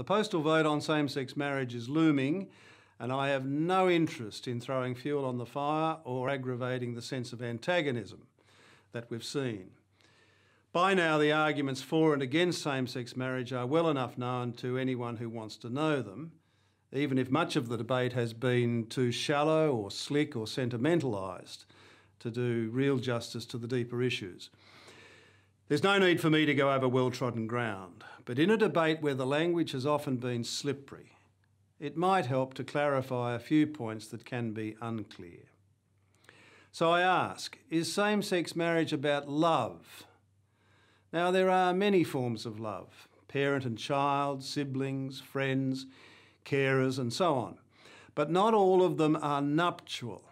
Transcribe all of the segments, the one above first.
The postal vote on same sex marriage is looming, and I have no interest in throwing fuel on the fire or aggravating the sense of antagonism that we've seen. By now, the arguments for and against same sex marriage are well enough known to anyone who wants to know them, even if much of the debate has been too shallow or slick or sentimentalised to do real justice to the deeper issues. There's no need for me to go over well trodden ground, but in a debate where the language has often been slippery, it might help to clarify a few points that can be unclear. So I ask is same sex marriage about love? Now, there are many forms of love parent and child, siblings, friends, carers, and so on. But not all of them are nuptial.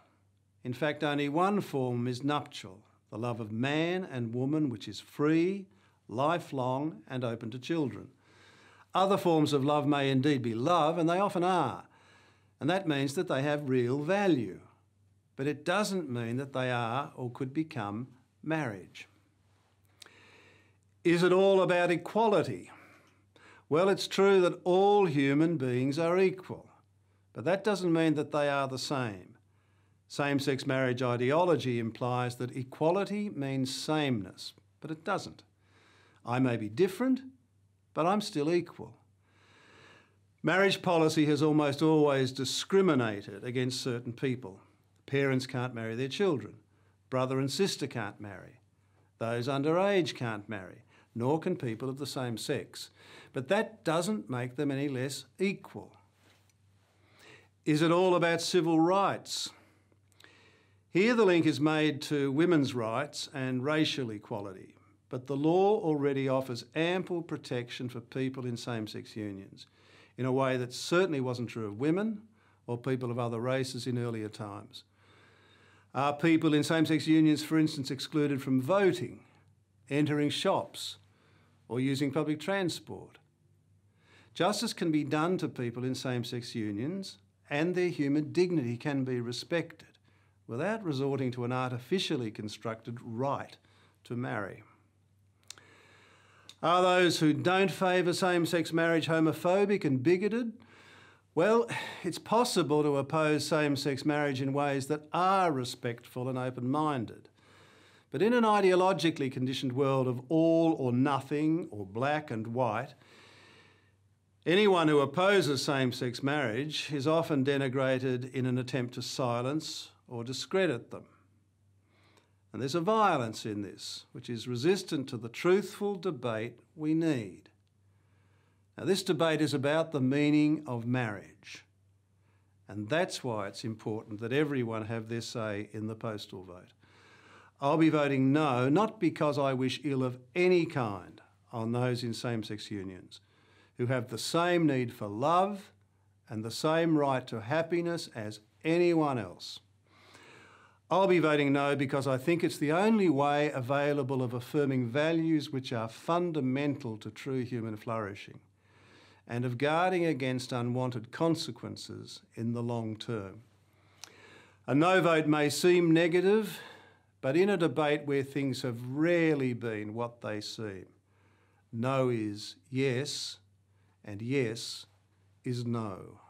In fact, only one form is nuptial the love of man and woman, which is free, lifelong, and open to children. Other forms of love may indeed be love, and they often are. And that means that they have real value. But it doesn't mean that they are or could become marriage. Is it all about equality? Well, it's true that all human beings are equal, but that doesn't mean that they are the same. Same sex marriage ideology implies that equality means sameness, but it doesn't. I may be different, but I'm still equal. Marriage policy has almost always discriminated against certain people. Parents can't marry their children, brother and sister can't marry, those underage can't marry, nor can people of the same sex. But that doesn't make them any less equal. Is it all about civil rights? Here the link is made to women's rights and racial equality, but the law already offers ample protection for people in same sex unions in a way that certainly wasn't true of women or people of other races in earlier times. Are people in same sex unions, for instance, excluded from voting, entering shops, or using public transport? Justice can be done to people in same sex unions, and their human dignity can be respected without resorting to an artificially constructed right to marry. Are those who don't favour same sex marriage homophobic and bigoted? Well, it's possible to oppose same sex marriage in ways that are respectful and open minded. But in an ideologically conditioned world of all or nothing, or black and white, anyone who opposes same sex marriage is often denigrated in an attempt to silence or discredit them. And there's a violence in this which is resistant to the truthful debate we need. Now, this debate is about the meaning of marriage. And that's why it's important that everyone have their say in the postal vote. I'll be voting no, not because I wish ill of any kind on those in same sex unions who have the same need for love and the same right to happiness as anyone else. I'll be voting no because I think it's the only way available of affirming values which are fundamental to true human flourishing and of guarding against unwanted consequences in the long term. A no vote may seem negative, but in a debate where things have rarely been what they seem, no is yes, and yes is no.